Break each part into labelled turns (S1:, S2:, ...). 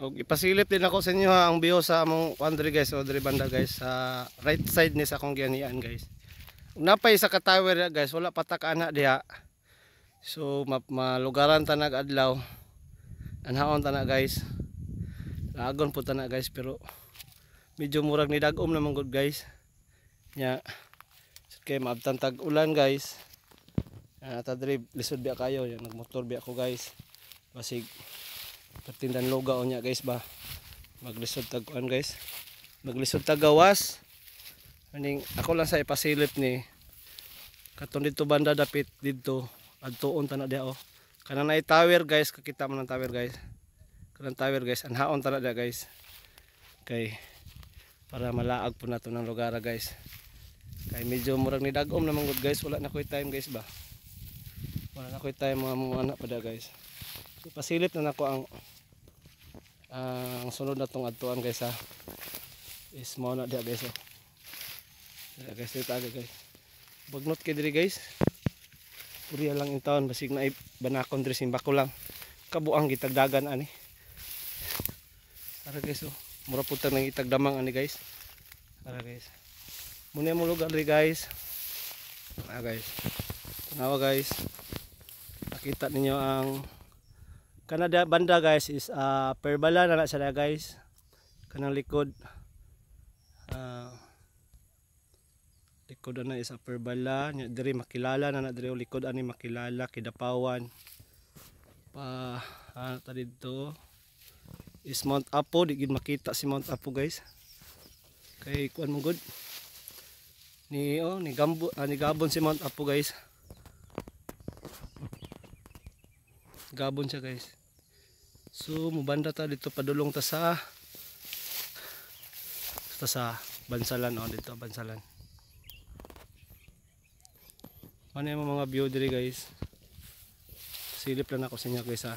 S1: Og ipasilip din ako sa inyo ha, ang view sa among Andre guys, o diri banda guys sa right side ni sa akong gianian guys. Napay sa ka-tower ya, guys, wala patak ana diha. So ma malugaran ta nag adlaw. Anhaon ta na guys. Lagon po ta na guys pero medyo murag ni dagom naman gud guys. Nya kay maabtan tag ulan guys. Ah, ta diri lisod biya kayo, nagmotor biya ako guys. Basig Pertindan loga o niya guys ba. Maglisod tag kuan guys. Maglisod tag gawas. Aning ako lang sa ipasilip ni katon dito banda dapit dito adtuon ta na dia oh. Kanang nay tower guys, kakita mo ng tower guys. Kanang tower guys, anhaon ta na dia guys. Kay para malaag po nato ng lugar guys. Kay medyo murag ni dagom naman gud guys, wala na koy time guys ba. Wala na koy time mga mga anak pa da guys. So, na nako ang ang sunod na tong adtuan guys ha. Is mo na dia guys oh. Dia guys dito aga guys. Bagnot kay diri guys. Uriya lang in taon basig na banakon diri simba ko lang. Kabuang gitagdagan ani. Ara guys oh. Mura puta nang itagdamang ani guys. Ara guys. Muna mo lugar diri guys. Ah guys. Tanawa guys. Nakita ninyo ang Kanada banda guys is uh, perbala na na siya guys. Kanang likod. Uh, likod na is upper bala nya diri makilala na na diri likod ani makilala kidapawan. Pa ano ta dito is Mount Apo di gid makita si Mount Apo guys. Kay kuan mo good? Ni oh ni gambo ah, ni gabon si Mount Apo guys. Gabon siya guys so mubanda ta dito padulong ta sa ta sa bansalan oh dito bansalan. Ano yung mga view diri guys? Silip lang ako sa inyo guys ha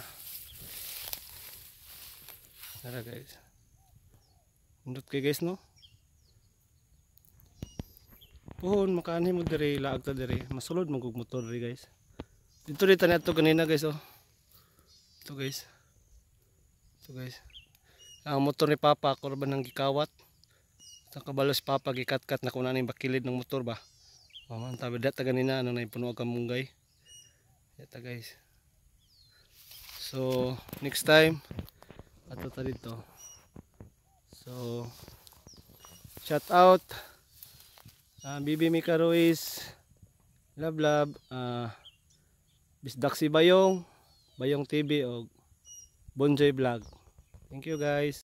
S1: tara guys. Undot kay guys no? Puhon makaanhi mo diri laag ta diri. Masulod mo kog motor diri guys. Dito dito na to kanina guys oh. Ito guys ito guys ang motor ni papa ako ba nang gikawat sa kabalos papa gikat-kat na ano yung bakilid ng motor ba Maman tabi data ganina ano na puno ka munggay. Data guys. So next time ato ta dito. So shout out uh, Bibi Mika Ruiz Love love uh, Bisdak si Bayong Bayong TV o Bonjoy Vlog. Thank you guys